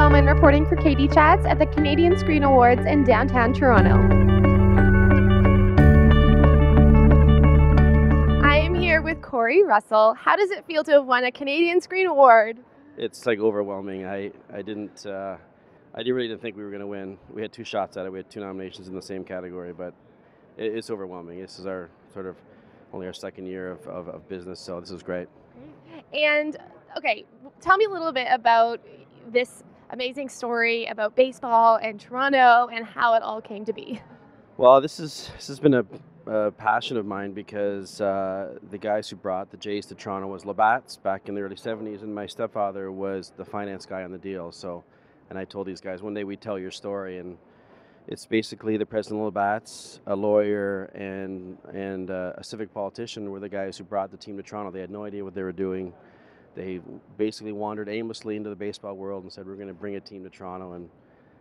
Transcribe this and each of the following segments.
Reporting for Katie Chats at the Canadian Screen Awards in downtown Toronto. I am here with Corey Russell. How does it feel to have won a Canadian Screen Award? It's like overwhelming. I, I didn't uh, I really didn't think we were going to win. We had two shots at it. We had two nominations in the same category, but it, it's overwhelming. This is our sort of only our second year of, of, of business, so this is great. And okay, tell me a little bit about this amazing story about baseball and Toronto and how it all came to be. Well, this is this has been a, a passion of mine because uh, the guys who brought the Jays to Toronto was Labatt's back in the early '70s, and my stepfather was the finance guy on the deal. So, and I told these guys one day we'd tell your story, and it's basically the president of Labatt's, a lawyer, and and uh, a civic politician were the guys who brought the team to Toronto. They had no idea what they were doing. They basically wandered aimlessly into the baseball world and said we're going to bring a team to Toronto, and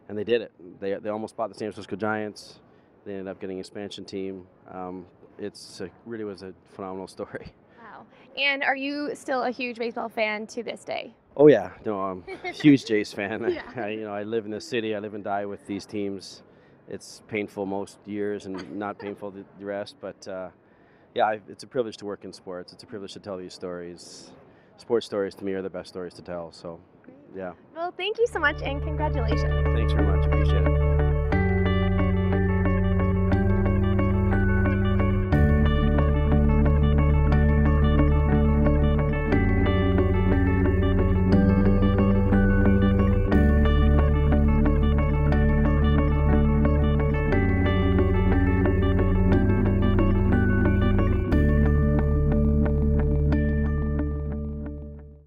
and they did it. They they almost bought the San Francisco Giants. They ended up getting an expansion team. Um, it's a, really was a phenomenal story. Wow. And are you still a huge baseball fan to this day? Oh yeah, no, I'm a huge Jays fan. Yeah. I, you know, I live in the city. I live and die with these teams it's painful most years and not painful the, the rest. But uh, yeah, I, it's a privilege to work in sports. It's a privilege to tell these stories. Sports stories to me are the best stories to tell. So, yeah. Well, thank you so much and congratulations. Thanks very much.